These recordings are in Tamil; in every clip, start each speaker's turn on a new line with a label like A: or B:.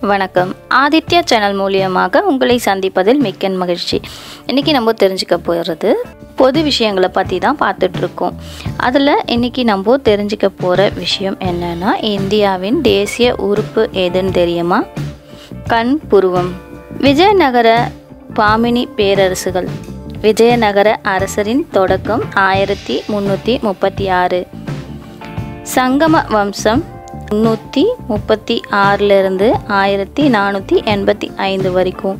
A: வணக்கம். ஆதித்யா சேனல் மூலியமாக உங்களை சந்திப்பதில் மிக்க மகிழ்ச்சி. இன்றைக்கி நம்ம தெரிஞ்சுக்க போகிறது பொது விஷயங்களை பற்றி தான் பார்த்துட்ருக்கோம். அதில் இன்றைக்கி நம்ம தெரிஞ்சுக்க போகிற விஷயம் என்னென்னா இந்தியாவின் தேசிய உறுப்பு எதுன்னு தெரியுமா? கண் புருவம். விஜயநகர பாமினி பேரரசுகள். விஜயநகர அரசரின் தொடக்கம் ஆயிரத்தி முந்நூற்றி முப்பத்தி ஆறு. சங்கம வம்சம் முந்நூற்றி முப்பத்தி ஆறிலிருந்து ஆயிரத்தி நானூற்றி எண்பத்தி ஐந்து வரைக்கும்.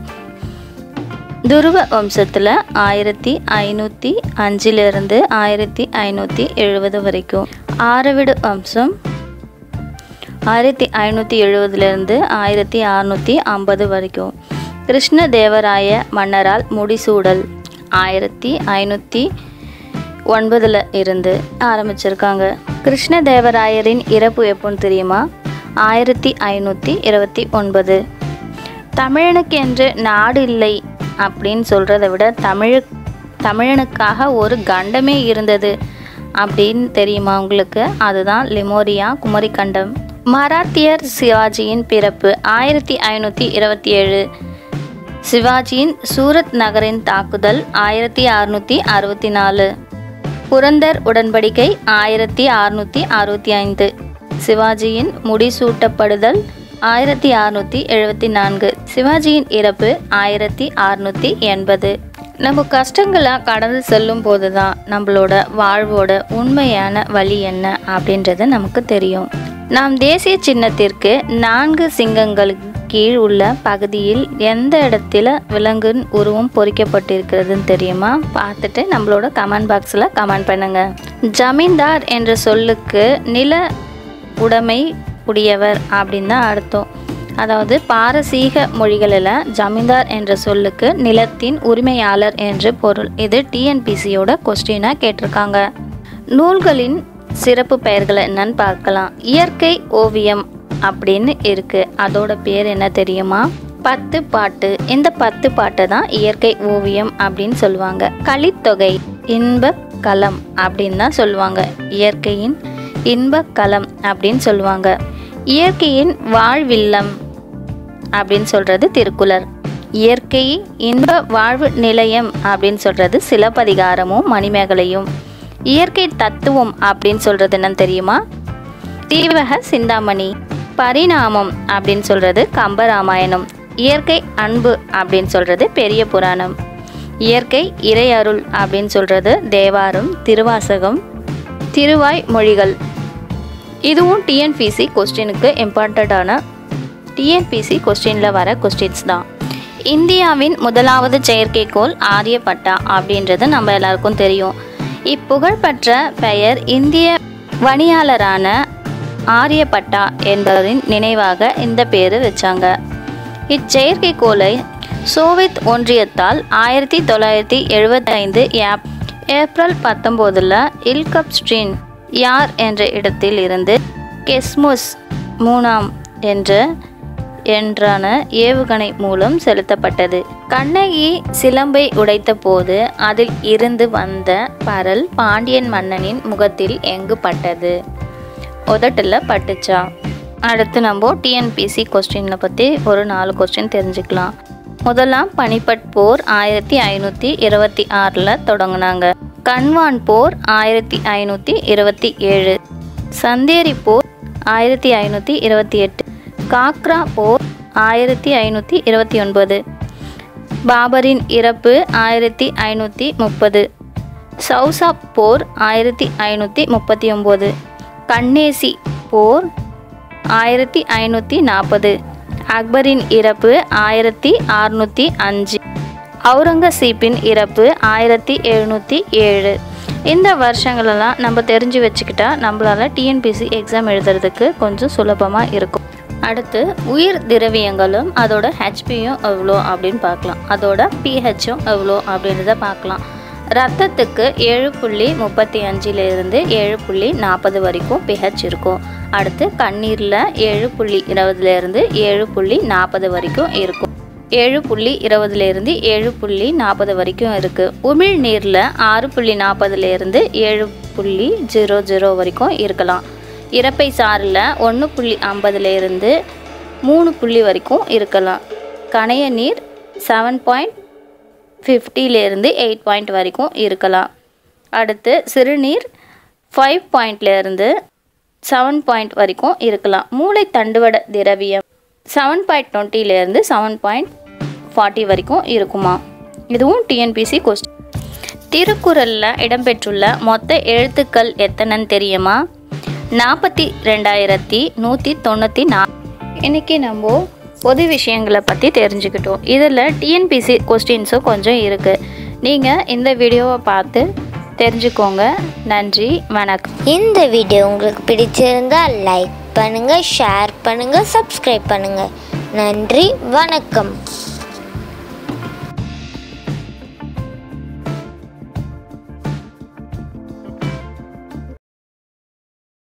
A: துருவ வம்சத்தில் ஆயிரத்தி ஐநூற்றி அஞ்சிலிருந்து ஆயிரத்தி ஐநூற்றி எழுபது வரைக்கும். ஆரவிடு வம்சம் ஆயிரத்தி ஐநூற்றி எழுபதுலேருந்து ஆயிரத்தி அறநூற்றி ஐம்பது வரைக்கும். கிருஷ்ணதேவராய மன்னரால் முடிசூடல் ஆயிரத்தி ஐநூற்றி ஒன்பதில் இருந்து ஆரம்பிச்சிருக்காங்க. கிருஷ்ணதேவராயரின் இறப்பு எப்போன்னு தெரியுமா? ஆயிரத்தி ஐநூற்றி இருபத்தி ஒன்பது. தமிழனுக்கு என்று நாடு இல்லை அப்படின்னு சொல்கிறத விட தமிழ் தமிழனுக்காக ஒரு கண்டமே இருந்தது அப்படின்னு தெரியுமா உங்களுக்கு? அதுதான் லிமோரியா குமரிக்கண்டம். மராத்தியர் சிவாஜியின் பிறப்பு ஆயிரத்தி ஐநூற்றி இருபத்தி ஏழு. சிவாஜியின் சூரத் நகரின் தாக்குதல் ஆயிரத்தி அறுநூற்றி அறுபத்தி நாலு. புரந்தர் உடன்படிக்கை ஆயிரத்தி அறுநூற்றி அறுபத்தி ஐந்து. சிவாஜியின் முடிசூட்டப்படுதல் ஆயிரத்தி அறுநூற்றி எழுபத்தி நான்கு. சிவாஜியின் இறப்பு ஆயிரத்தி அறுநூற்றி எண்பது. நம்ம கஷ்டங்களாக கடந்து செல்லும் போது தான் நம்மளோட வாழ்வோட உண்மையான வழி என்ன அப்படின்றது நமக்கு தெரியும். நாம் தேசிய சின்னத்திற்கு நான்கு சிங்கங்களுக்கு கீழ் உள்ள பகுதியில் எந்த இடத்துல விலங்கின் உருவம் பொறிக்கப்பட்டிருக்கிறதுன்னு தெரியுமா? பார்த்துட்டு நம்மளோட கமெண்ட் பாக்ஸில் கமெண்ட் பண்ணுங்க. ஜமீன்தார் என்ற சொல்லுக்கு நில உடைமை உடையவர் அப்படின்னு தான் அர்த்தம். அதாவது பாரசீக மொழிகளில் ஜமீன்தார் என்ற சொல்லுக்கு நிலத்தின் உரிமையாளர் என்று பொருள். இது டிஎன்பிசியோட கொஸ்டினாக கேட்டிருக்காங்க. நூல்களின் சிறப்பு பெயர்களை என்னன்னு பார்க்கலாம். இயற்கை ஓவியம் அப்படின்னு இருக்கு. அதோட பேர் என்ன தெரியுமா? பத்து பாட்டு. இந்த பத்து பாட்டை தான் இயற்கை ஓவியம் அப்படின்னு சொல்லுவாங்க. கலித்தொகை இன்ப களம் அப்படின்னு தான் சொல்லுவாங்க. இயற்கையின் இன்ப களம் அப்படின்னு சொல்லுவாங்க. இயற்கையின் வாழ்வில்லம் அப்படின்னு சொல்றது திருக்குளர் இயற்கை இன்ப வாழ்வு நிலையம் அப்படின்னு சொல்றது சிலப்பதிகாரமும் மணிமேகலையும். இயற்கை தத்துவம் அப்படின்னு சொல்றது என்னன்னு தெரியுமா? தீவக சிந்தாமணி. பரிணாமம் அப்படின்னு சொல்கிறது கம்பராமாயணம். இயற்கை அன்பு அப்படின்னு சொல்கிறது பெரிய புராணம். இயற்கை இறையருள் அப்படின்னு சொல்கிறது தேவாரம் திருவாசகம் திருவாய் மொழிகள். இதுவும் டிஎன்பிசி கொஸ்டினுக்கு இம்பார்ட்டண்ட்டான டிஎன்பிசி கொஸ்டினில் வர கொஸ்டின்ஸ் தான். இந்தியாவின் முதலாவது செயற்கைக்கோள் ஆரியப்பட்டா அப்படின்றது நம்ம எல்லாருக்கும் தெரியும். இப்புகழ்பெற்ற பெயர் இந்திய வணியாளரான ஆரியப்பட்டா என்பவரின் நினைவாக இந்த பேர் வச்சாங்க. இச்செயற்கைக்கோளை சோவியத் ஒன்றியத்தால் ஆயிரத்தி தொள்ளாயிரத்தி எழுபத்தைந்து ஏப் ஏப்ரல் பத்தொம்போதில் இல்கப் ஸ்ட்ரீன் யார் என்ற இடத்தில் இருந்து கெஸ்முஸ் மூணாம் என்ற என்றான ஏவுகணை மூலம் செலுத்தப்பட்டது. கண்ணகி சிலம்பை உடைத்த போது அதில் இருந்து வந்த பரல் பாண்டியன் மன்னனின் முகத்தில் எங்கு பட்டது. உதட்டில் பட்டுச்சா? அடுத்து நம்ம டிஎன்பிசி கொஸ்டினில் பற்றி ஒரு நாலு கொஸ்டின் தெரிஞ்சுக்கலாம். முதலாம் பனிப்பட் போர் ஆயிரத்தி ஐநூற்றி இருபத்தி ஆறில் தொடங்கினாங்க. கன்வான் போர் ஆயிரத்தி ஐநூற்றி இருபத்தி ஏழு. சந்தேரி போர் ஆயிரத்தி ஐநூற்றி இருபத்தி எட்டு. காக்ரா போர் ஆயிரத்தி ஐநூற்றி இருபத்தி ஒன்பது. பாபரின் இறப்பு ஆயிரத்தி ஐநூற்றி முப்பது. சவுசாப் போர் ஆயிரத்தி ஐநூற்றி முப்பத்தி ஒம்பது கண்ணேசி போர் ஆயிரத்தி ஐநூற்றி நாற்பது அக்பரின் இறப்பு ஆயிரத்தி அறுநூற்றி அஞ்சு. அவுரங்கசீப்பின் இறப்பு ஆயிரத்தி எழுநூற்றி ஏழு. இந்த வருஷங்களெல்லாம் நம்ம தெரிஞ்சு வச்சுக்கிட்டா நம்மளால் டிஎன்பிசி எக்ஸாம் எழுதுறதுக்கு கொஞ்சம் சுலபமாக இருக்கும். அடுத்து உயிர் திரவியங்களும் அதோட ஹெச்பியும் எவ்வளோ அப்படின்னு பார்க்கலாம். அதோட பிஹெச்சும் எவ்வளோ அப்படின்றத பார்க்கலாம். ரத்தத்துக்கு ஏழு புள்ளி முப்பத்தி அஞ்சிலிருந்து ஏழு புள்ளி நாற்பது வரைக்கும் பிஹெச் இருக்கும். அடுத்து கண்ணீரில் ஏழு புள்ளி இருபதுலேருந்து ஏழு புள்ளி நாற்பது வரைக்கும் இருக்கும். ஏழு புள்ளி இருபதுலேருந்து ஏழு புள்ளி நாற்பது வரைக்கும் இருக்குது உமிழ் நீரில் ஆறு புள்ளி நாற்பதுலேருந்து ஏழு புள்ளி ஜீரோ ஜீரோ வரைக்கும் இருக்கலாம். இறப்பை சாறில் ஒன்று புள்ளி ஐம்பதுலேருந்து மூணு புள்ளி வரைக்கும் இருக்கலாம். கணைய நீர் செவன் பாயிண்ட் ஃபிஃப்டிலேருந்து எயிட் பாயிண்ட் வரைக்கும் இருக்கலாம். அடுத்து சிறுநீர் ஃபைவ் பாயிண்ட்லேருந்து செவன் பாயிண்ட் வரைக்கும் இருக்கலாம். மூளை தண்டுவட திரவியம் செவன் பாயிண்ட் டுவெண்ட்டிலேருந்து செவன் பாயிண்ட் ஃபார்ட்டி வரைக்கும் இருக்குமா? இதுவும் டிஎன்பிசி கொஸ்டின் திருக்குறளில் இடம்பெற்றுள்ள மொத்த எழுத்துக்கள் எத்தனைன்னு தெரியுமா? நாற்பத்தி ரெண்டாயிரத்தி நூற்றி தொண்ணூற்றி நா இன்றைக்கி நம்ம பொது விஷயங்களை பற்றி தெரிஞ்சுக்கிட்டோம். இதில் டிஎன்பிசி கொஸ்டின்ஸும் கொஞ்சம் இருக்குது நீங்கள் இந்த வீடியோவை பார்த்து தெரிஞ்சுக்கோங்க. நன்றி வணக்கம்.
B: இந்த வீடியோ உங்களுக்கு பிடிச்சிருந்தா லைக் பண்ணுங்கள் ஷேர் பண்ணுங்கள் சப்ஸ்கிரைப் பண்ணுங்கள் நன்றி வணக்கம்.